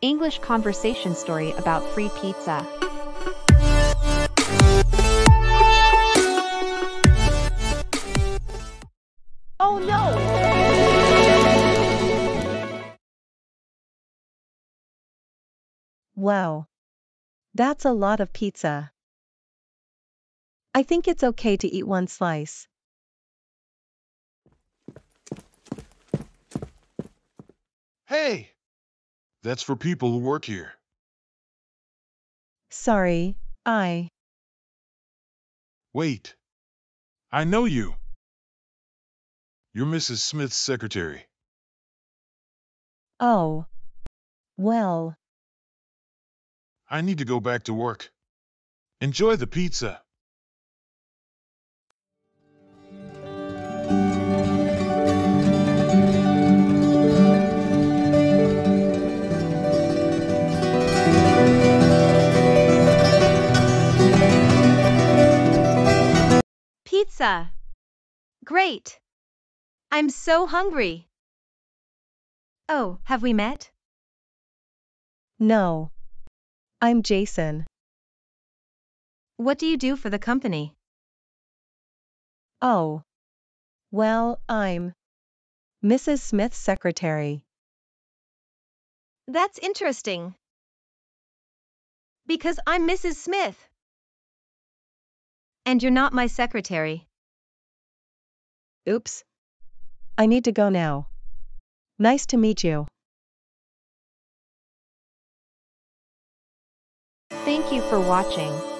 English conversation story about free pizza. Oh no! Wow. That's a lot of pizza. I think it's okay to eat one slice. Hey! That's for people who work here. Sorry, I. Wait. I know you. You're Mrs. Smith's secretary. Oh. Well, I need to go back to work. Enjoy the pizza. Pizza! Great! I'm so hungry. Oh, have we met? no. I'm Jason. What do you do for the company? Oh. Well, I'm Mrs. Smith's secretary. That's interesting. Because I'm Mrs. Smith. And you're not my secretary. Oops. I need to go now. Nice to meet you. Thank you for watching.